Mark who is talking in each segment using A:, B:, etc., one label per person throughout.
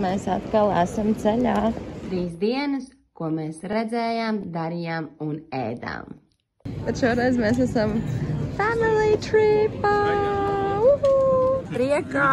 A: mēs atkal esam ceļā. Trīs dienas, ko mēs redzējām, darījām un ēdām. Bet šoreiz mēs esam family tripā! Uhu! Priekā!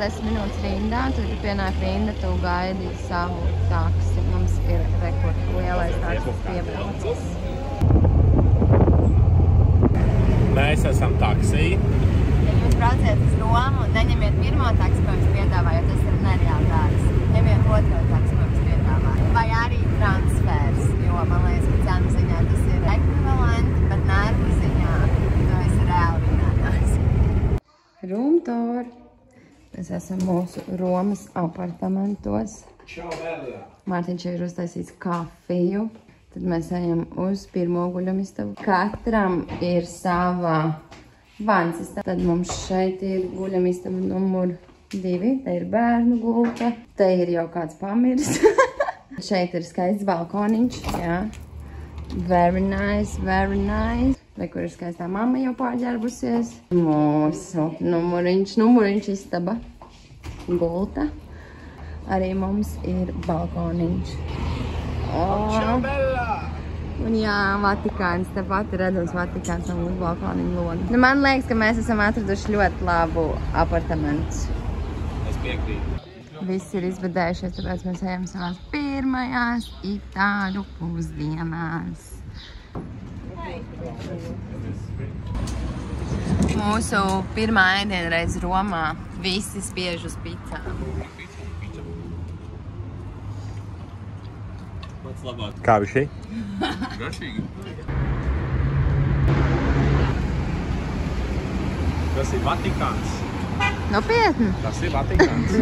A: 10 minūtes rindā, tad pienāk rinda, tu gaidi savu taksi. Mums ir rekord lielais taksis piebraucis.
B: Mēs esam taksī.
A: Ja jūs brauciet uz Romu, neņemiet pirmo taksi, ko jums esam mūsu Romas apartamentos. Mārtiņš jau ir uztaisījis kafiju. Tad mēs ejam uz pirmo guļamistabu. Katram ir sava vannas istaba. Tad mums šeit ir guļamistaba numur divi. Te ir bērnu gulta. Te ir jau kāds pamiris. šeit ir skaists balkoniņš. Jā. Very nice, very nice. Vai kur ir skaistā mamma jau pārģērbusies. Mūsu numuriņš, numuriņš istaba. Gulta. Arī mums ir balkoniņš. Oh. Un jā, Vatikāns, tepat redzams Vatikāns no mūsu balkoniņa loga. Nu, man liekas, ka mēs esam atraduši ļoti labu apartamentu.
B: Es piekrītu.
A: Visi ir izbadējušies, tāpēc mēs ejam savās pirmajās itāļu pusdienās. Mūsu pirmā ēdienreiz Romā. Visi spiež uz picām.
B: Pats labāk. Kā viņš ir?
C: Garšīgi.
B: Tas ir Vatikāns.
A: Nopietni!
B: Tas ir Vatikāns.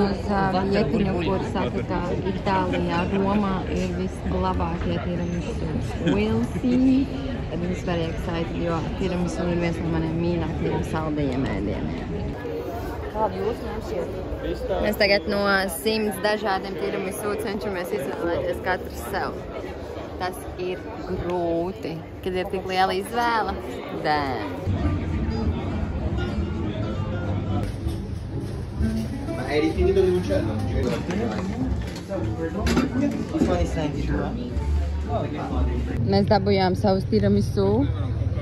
A: Uh, vietiņu, kur saka, ka Itālijā, Romā ir vislabākie tiramisu Wilsī. Tad es very excited, jo tiramisu ir viens no maniem mīļākajiem saldajiem ēdieniem. Mēs tagad no simts dažādiem tiramisu cenšamies izvēlēties katrs sev. Tas ir grūti, kad ir tik liela izvēle. Damn.
C: Hai rifinito di uccello?
A: Mēs dabūjām savus tiramisu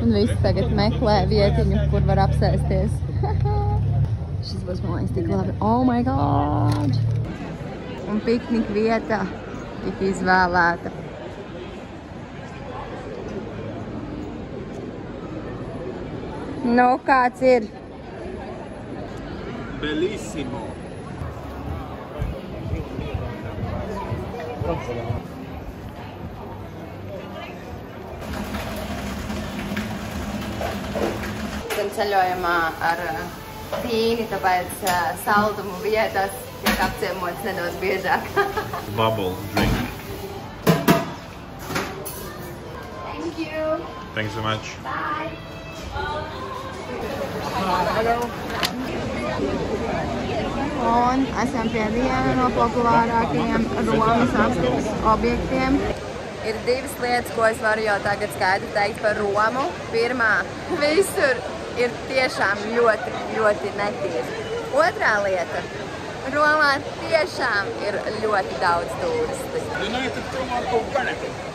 A: un visi tagad meklē vietiņu, kur var apsēsties. Šis būs, man liekas, tik labi. Oh my god! Un piknika vieta tika izvēlēta. Nu, kāds ir?
B: Bellissimo.
A: Esam ceļojumā ar uh, tīni, tāpēc uh, saldumu vietas tiek apciemots nedaudz biežāk.
B: Bubble drink.
A: Thank you!
B: Thanks so much.
A: Un esam pie viena no populārākajiem Romas apskates objektiem. Ir divas lietas, ko es varu jau tagad skaidri teikt par Romu. Pirmā, visur ir tiešām ļoti, ļoti netīri. Otrā lieta, Romā tiešām ir ļoti daudz turisti.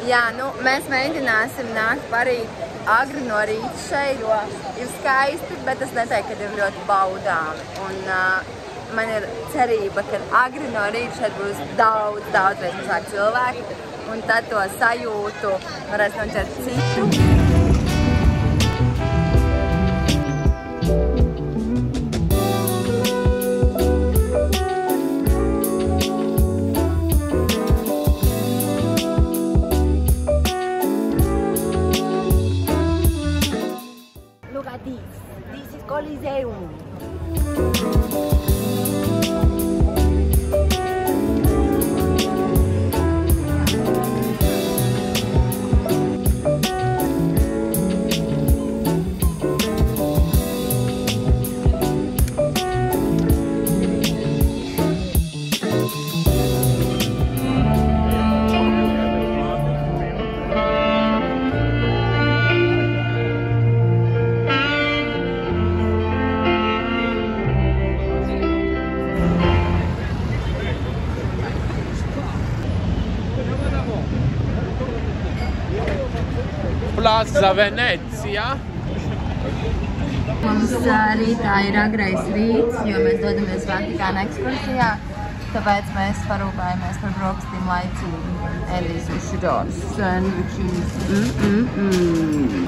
A: Jā, nu, mēs mēģināsim nākt parīt agri no rīta šeit, jo ir skaisti, bet es neteiktu, ka ir ļoti baudāmi. Un, uh, man ir cerība, ka agri no rīta šeit būs daudz, daudz mazāk cilvēki, un tad to sajūtu varēs noķert citu. Look at this. This is Coliseum.
B: Plaza Venezia.
A: Mums rītā ir agrais rīts, jo mēs dodamies Vatikāna ekskursijā. Tāpēc mēs parūpējamies par brokastīm laicīgi. Ēdīsim šitos sandvičus. Mm, mm, mm.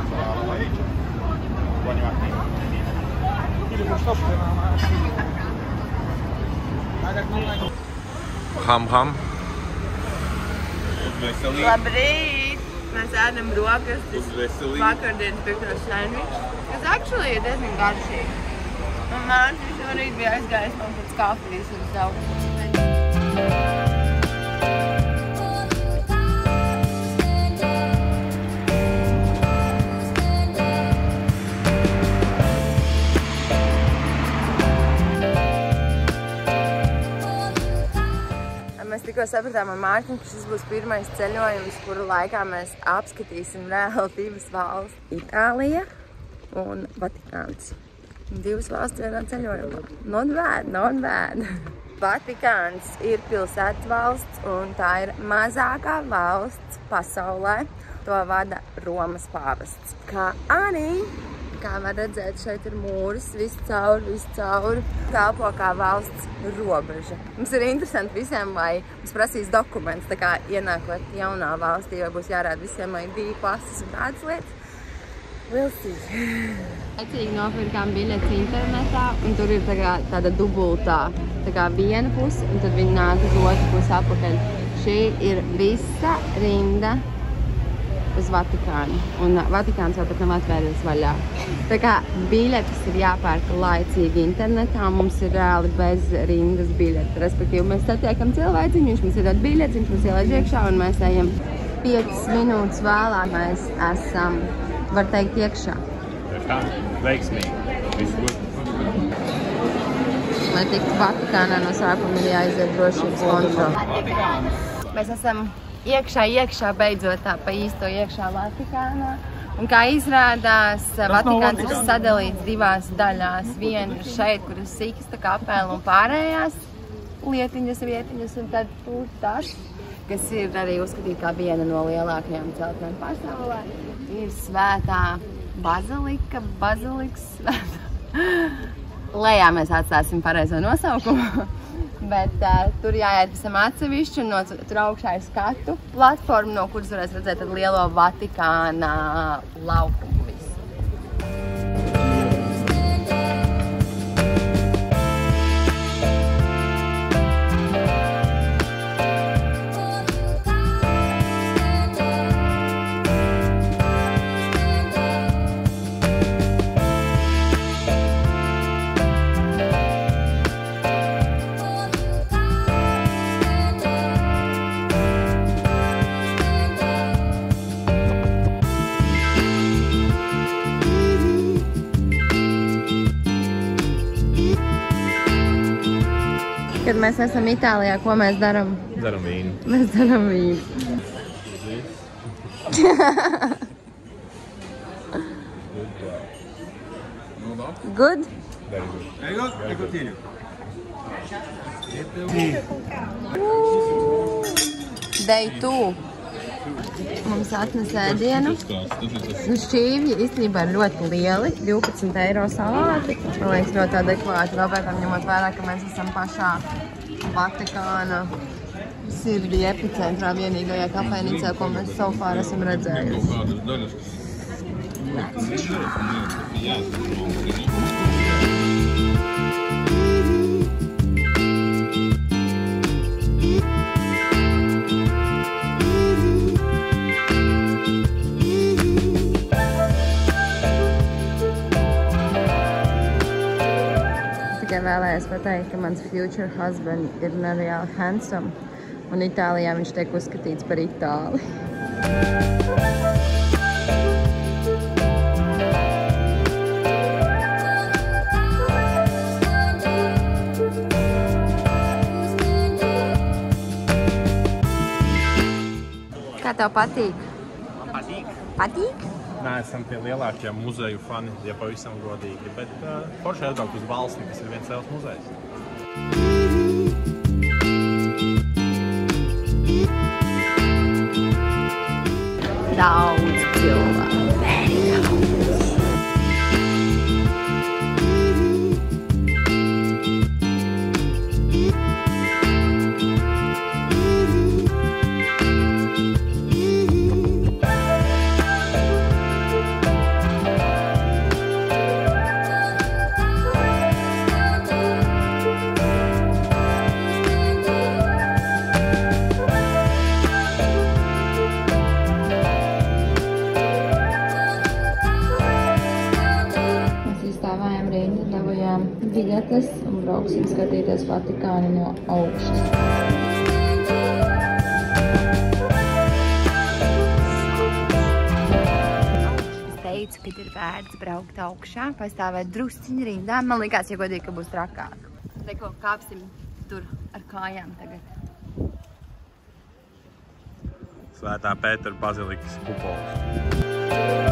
B: Ham ham.
A: Labrīt! Mēs ēdam brokastis. Vakardienas pirktos sandvičus, kas actually ir diezgan garšīgi. Un Mārcis šorīt bija aizgājis man pēc kafijas uz savu. Mēs tikko sapratām ar Mārtiņu, ka šis būs pirmais ceļojums, kuru laikā mēs apskatīsim reāli divas valsts - Itālija un Vatikāns. Divas valsts vienā ceļojumā. Not bad, not bad. Vatikāns ir pilsētas valsts un tā ir mazākā valsts pasaulē. To vada Romas pāvests. Kā arī Kā var redzēt, šeit ir mūris, viss cauri, viss cauri. Kalpo kā valsts robeža. Mums ir interesanti visiem, vai mums prasīs dokumentus, tā kā ienākot jaunā valstī, vai būs jārāda visiem ID pasis un tādas lietas. We'll see. Laicīgi nopirkām biļetes internetā, un tur ir tā tāda dubultā, tā kā viena puse, un tad viņi nāk uz otru pusi apakaļ. Šī ir visa rinda uz Vatikānu. Un Vatikāns vēl pat nav atvēries vaļā. Tā kā biļetes ir jāpērk laicīgi internetā, mums ir reāli bez rindas biļete. Respektīvi, mēs satiekam cilvēciņu, viņš mums iedod biļetes, viņš mums ielaiž iekšā un mēs ejam 5 minūtes vēlāk. Mēs esam, var teikt, iekšā.
B: Tā, veiksmīgi. Viss gut.
A: Lai tiktu Vatikānā no sākuma ir jāiziet drošības kontroli. Mēs esam iekšā, iekšā beidzot tā pa īsto iekšā Vatikānā. Un kā izrādās, Vatikāns ir sadalīts divās daļās. Viena ir šeit, kur ir sīksta kapela un pārējās lietiņas, vietiņas, un tad tur tas, kas ir arī uzskatīta kā viena no lielākajām celtnēm pasaulē, ir svētā bazilika, baziliks svētā. Lejā mēs atstāsim pareizo nosaukumu. Bet uh, tur jāiet visam atsevišķi, un no tu- tur augšā ir skatu platforma, no kuras varēs redzēt lielo Vatikāna laukumu. Mēs esam Itālijā, ko mēs darām?
B: Dzeram vīnu.
A: Mēs darām vīnu. Good?
B: Very good.
C: Very good. I continue.
A: Day two. Mums atnesa ēdienu. Nu, šķīvji īstenībā ir ļoti lieli. 12 eiro salāti. Man liekas, ļoti adekvāti. Vēl pēc tam ņemot vērā, ka mēs esam pašā Vatikāna sirdī epicentrā vienīgajā kafejnīcā, ko mēs so far esam redzējuši.
C: kādas daļas,
A: vēlējos pateikt, ka mans future husband ir nereāli handsome. Un Itālijā viņš tiek uzskatīts par itāli. Kā tev patīk?
B: Man patīk.
A: Patīk?
B: Nē, esam tie lielākie muzeju fani, ja pavisam godīgi. Bet uh, forši aizbraukt uz valsti, kas ir viens liels muzejs.
A: Daudz cilvēku. Vatikānu no augšas. Teicu, ka ir vērts braukt augšā, pastāvēt drusciņu rindā. Man likās, ja godīgi, ka būs trakāk. Reko, kāpsim tur ar kājām tagad.
B: Svētā Pētera bazilikas kupols.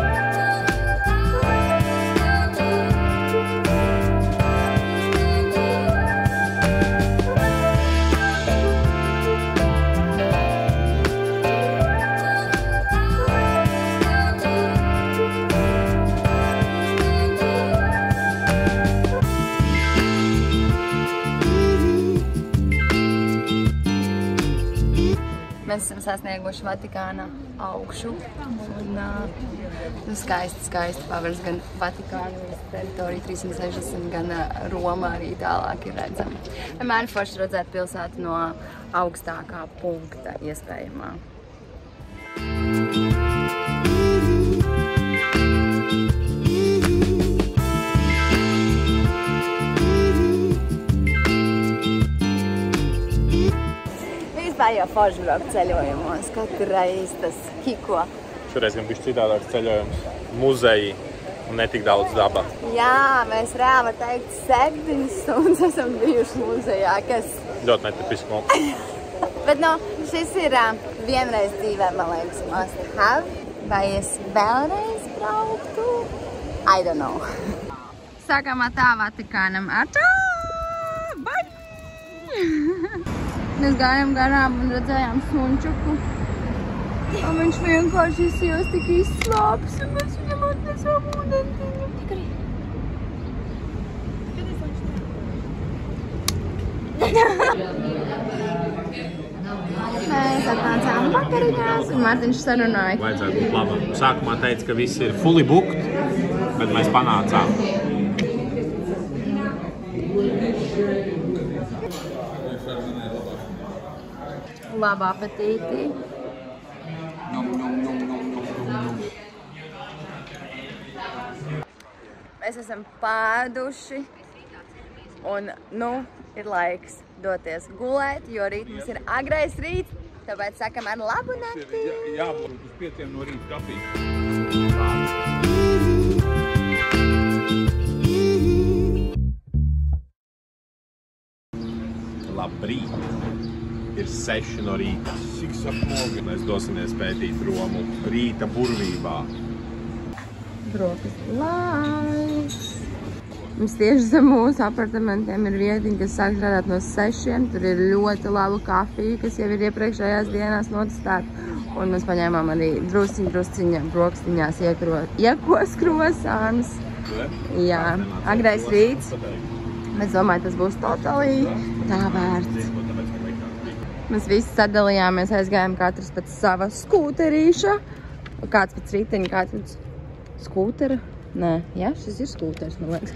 A: Mēs esam sasnieguši Vatikāna augšu. Un, nu, skaisti, skaisti pavars gan Vatikāna teritorija 360, gan Roma arī tālāk ir redzama. Vienmēr forši redzēt pilsētu no augstākā punkta iespējamā. Vispār jau forši braukt ceļojumos, katru reizi tas kiko.
B: Šoreiz gan bija citādāks ceļojums. Muzeji un ne tik daudz dabā.
A: Jā, mēs reāli var teikt, septiņas stundas esam bijuši muzejā, kas...
B: Ļoti netipiski mums.
A: Bet, nu, šis ir vienreiz dzīvē, man liekas, must have. Vai es vēlreiz brauktu? I don't know. Sākam ar tā Vatikānam. Atā! Baļ! Mēs gājām garām un redzējām sunčuku. Un viņš vienkārši izsījās tik izslāpis, un mēs viņam atnesām ūdentiņu. Mēs atnācām vakariņās, un Mārtiņš sarunāja.
B: Vajadzētu būt labam. Sākumā teica, ka viss ir fully booked, bet mēs panācām.
A: Labu apetīti! Jum, jum, jum, jum, jum, jum, jum. Mēs esam pāduši un nu ir laiks doties gulēt, jo rīt mums ir agrais rīts, tāpēc sakam ar labu nakti!
C: Jā, jā, jā, uz pieciem no rīta
B: kapīt! Labi! 6 no rīta.
C: Cik sapmogi?
B: Mēs dosimies pētīt Romu rīta burvībā.
A: Brokas laiks! Mums tieši zem mūsu apartamentiem ir vietiņa, kas sāk strādāt no sešiem. Tur ir ļoti laba kafija, kas jau ir iepriekšējās dienās notestēta. Un mēs paņēmām arī drusciņ, drusciņa brokstiņās iekos krosānas. Jā, agrais rīts. Es domāju, tas būs totālī tā vērts. Mēs visi sadalījāmies, aizgājām katrs pēc sava skūterīša. Kāds pēc riteņa, kāds pēc skūtera. Nē, jā, šis ir skūters, man liekas.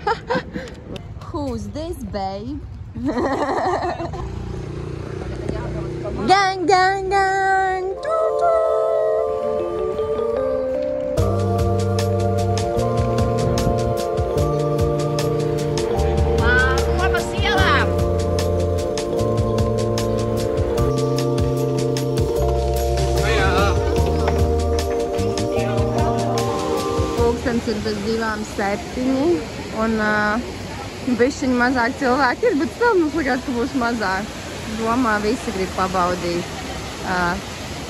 A: Who's this, babe? gang, gang, gang! 427 un uh, bišķiņi mazāk cilvēki ir, bet vēl nu, mums likās, ka būs mazāk. Domā, visi grib pabaudīt uh,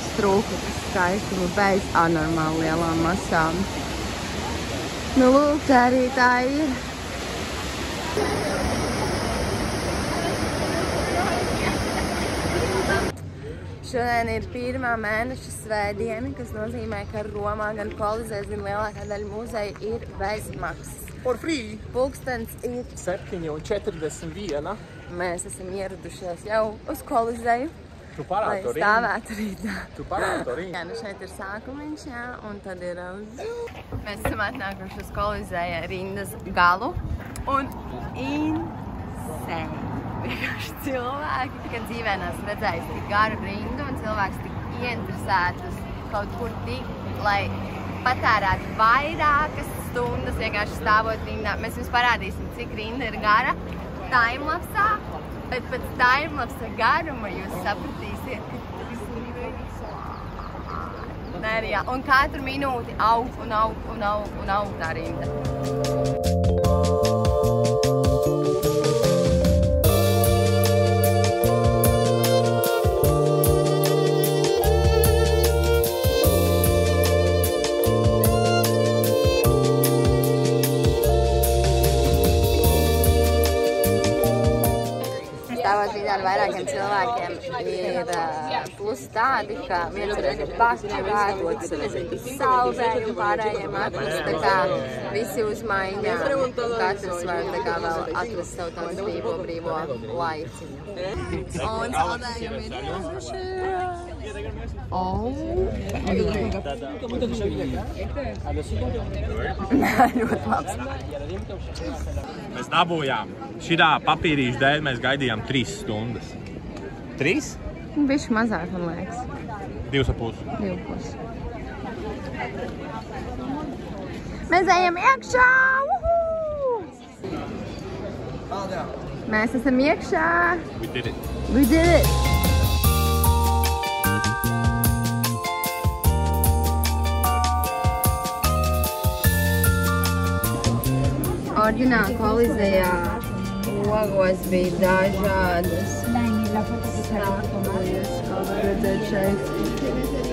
A: strūku skaistumu bez anormāli lielām masām. Nu, lūk, arī tā ir. Šodien ir pirmā mēneša svētdiena, kas nozīmē, ka Romā gan Kolizēs, gan lielākā daļa muzeja ir bez maksas.
D: For free!
A: Pulkstens ir,
D: 7 un 41.
A: mēs esam ieradušies jau uz Kolizeju,
D: Tu parādi to rindu.
A: stāvētu rītā.
D: Tu parādi to rindu.
A: Jā, nu šeit ir sākumiņš, jā, un tad ir... uh, Mēs esam atnākuši uz Kolizēja rindas galu, un insane. Vienkārši cilvēki, kad dzīvē neesmu redzējis tik garu un cilvēks tik ieinteresētus kaut kur tik, lai patērētu vairākas stundas vienkārši stāvot rindā. Mēs jums parādīsim, cik rinda ir gara timelapsā, bet pēc timelapsa garuma jūs sapratīsiet, ka tas ir nereāli. Un katru minūti aug un aug un aug un aug tā rinda. Ar vairākiem cilvēkiem ir uh, plusi tādi, ka viens ir uz saulē un pārējiem atrast, tā kā visi uzmaiņā, katrs var tā kā vēl atrast savu tādu brīvo, brīvo laiciņu. Un saldējumi ir iezuši. Oh.
B: Mēs dabūjām šitā papīrīša dēļ, mēs gaidījām trīs stundas. Trīs?
A: Bišķi mazāk, man liekas.
B: Divas ap pusi.
A: Divpus. Mēs ejam iekšā! Uhu! Mēs esam iekšā!
B: We did it.
A: We did it! Ordināli kolizējā logos bija dažādas statujas, kā var redzēt šeit.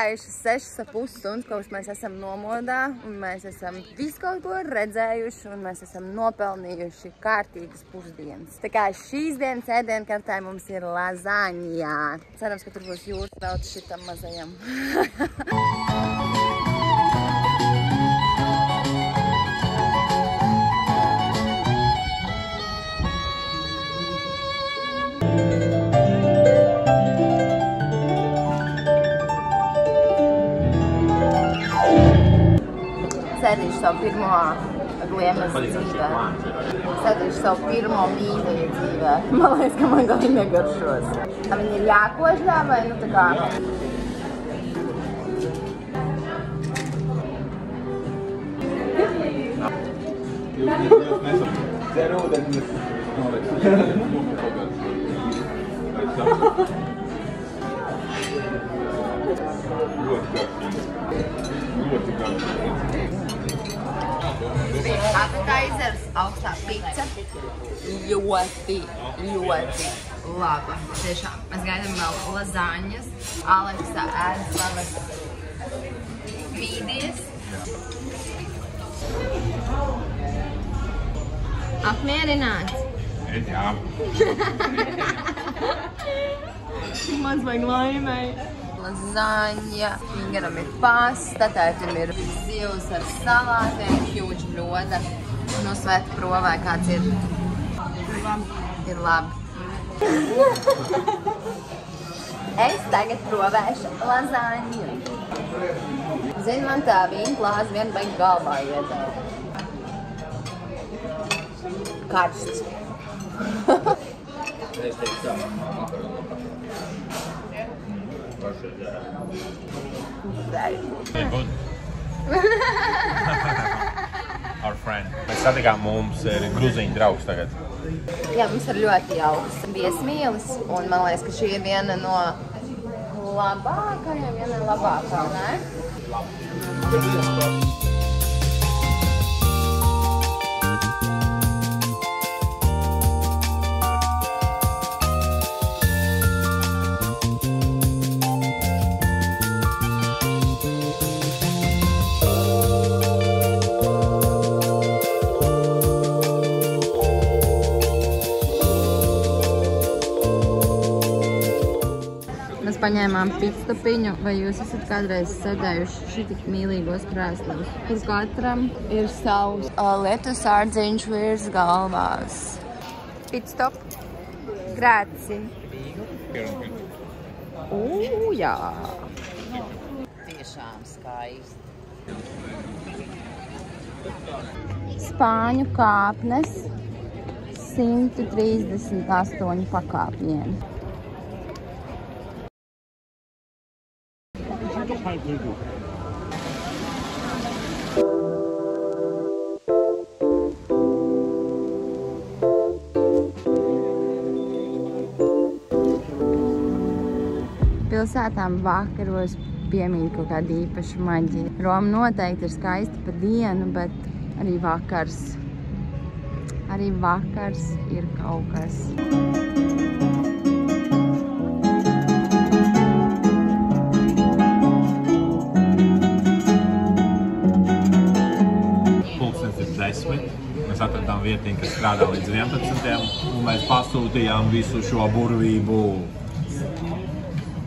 A: Ap pusi stundas, kopš mēs esam nomodā, un mēs esam visu kaut ko redzējuši, un mēs esam nopelnījuši kārtīgas pusdienas. Tā kā šīs dienas ēdienkartē mums ir lazaņā. Cerams, ka tur būs jūras velts šitam mazajam. sēdīšu savu pirmo gliemas dzīvē. Sēdīšu savu pirmo mīļu dzīvē. Man liekas, ka man galīgi negaršos. Viņi ir jākožļā vai nu tā kā...
C: Dzer ūdeni. Ļoti garšīgi. Ļoti garšīgi.
A: Bija appetizers, augstā pica. Ļoti, ļoti laba. Tiešām. Mēs gaidām vēl lazaņas. Aleksa ēd savas mīdies. Apmierināts.
B: Jā,
A: Mans vajag laimai. Lazaņa, Ingaram ir pasta, tētim ir zivs ar salātiem, huge bļoda. No sveta provē kāds ir. Ir labi. es tagad provēšu lazaņu. Zini, man tā vīna klāza vien beig galvā iet. Karsts.
C: Es teiktu tā, makaronu.
A: Very
B: good. Our friend. Mēs satikām mums ir grūzīņu draugs tagad.
A: Jā, mums ir ļoti jauks viesmīlis, un man liekas, ka šī ir viena no labākajām, viena no labākajām, ne? Mēs paņēmām pitstopiņu, vai jūs esat kādreiz sēdējuši šitik mīlīgos krēslos? Kur katram ir savs lietu sārdziņš virs galvās. Pitstop. Grāci. Ū, jā.
E: Tiešām skaisti.
A: Spāņu kāpnes 138 pakāpjiem. Pilsētām vakaros piemīt kaut kāda īpaša maģija. Roma noteikti ir skaista pa dienu, bet arī vakars. Arī vakars ir kaut kas.
B: Pulkstenis Vietiņu, kas strādā līdz 11. Un mēs pasūtījām visu šo burvību.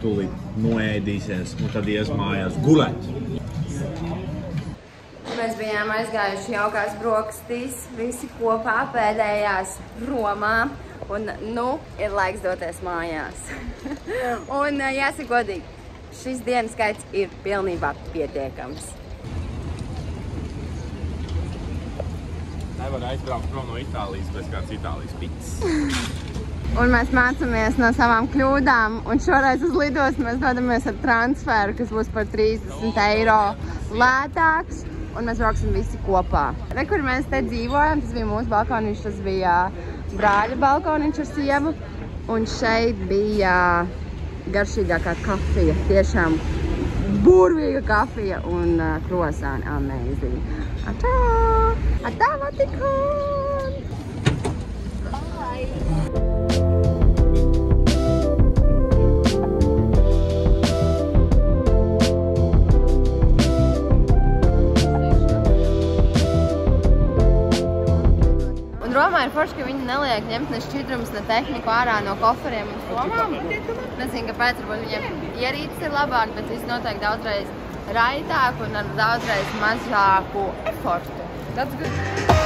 B: Tūlīt noēdīsies un tad ies mājās gulēt.
A: Mēs bijām aizgājuši jaukās brokastīs, visi kopā pēdējās Romā. Un, nu, ir laiks doties mājās. un, jāsaka godīgi, šis dienas skaits ir pilnībā pietiekams.
B: Nevar aizbraukt prom no Itālijas bez kāds Itālijas pits.
A: Un mēs mācāmies no savām kļūdām. Un šoreiz uz lidosmu mēs dodamies ar transferu, kas būs par 30 eiro lētāks. Un mēs brauksim visi kopā. Re, kur mēs te dzīvojam, tas bija mūsu balkoniņš, tas bija brāļa balkoniņš ar sievu. Un šeit bija garšīgākā kafija. Tiešām burvīga kafija un uh, krosāni. Amazing. Atā! Atā, Vatikān! Ir forši, ka viņi neliek ņemt ne šķidrumus, ne tehniku ārā no koferiem un somām. Nezinu, kāpēc, varbūt viņiem ierīces ir labāk, bet viss notiek daudzreiz raitāk un ar daudzreiz mazāku efortu. That's good.